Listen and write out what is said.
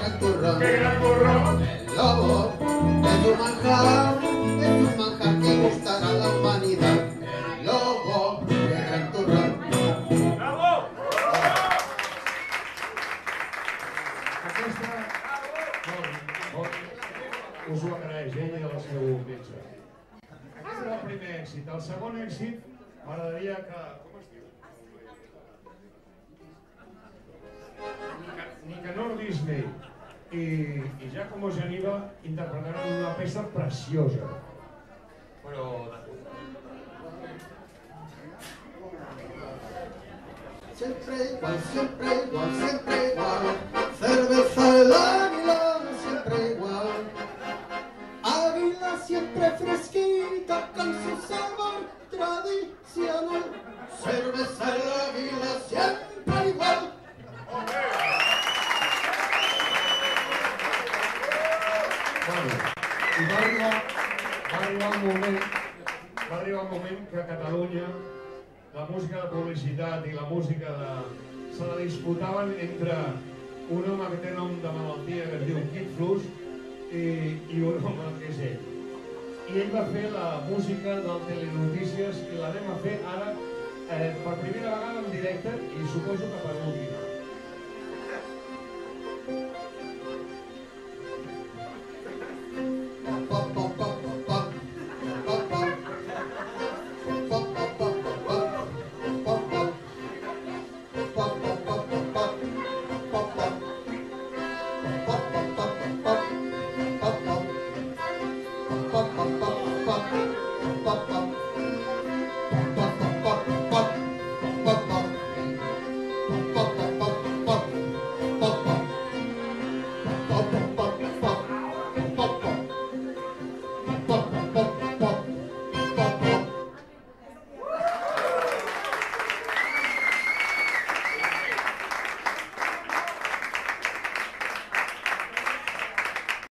gran turrón. ¡Qué gran turrón! El lobo es un manjar, es un manjar que gustará a la humanidad. El lobo, qué gran turrón. Bravo! Aquesta... Bon, bon, us ho agraeix ell i el seu metge. Aquest era el primer èxit. El segon èxit m'agradaria que... Com es diu? Disney i, i Giacomo Geniva interpretaran una peça preciosa. Però... Siempre igual, siempre igual, siempre igual. Cerveza del águila, siempre igual. Águila siempre fresquita con su sabor Bueno, i va arribar, va arribar un moment, va arribar un moment que a Catalunya la música de publicitat i la música de... se la disputaven entre un home que té nom de malaltia que es diu Kid Flus i, i un home que és ell. I ell va fer la música del Telenotícies i l'anem a fer ara eh, per primera vegada en directe i suposo que per última. Bell.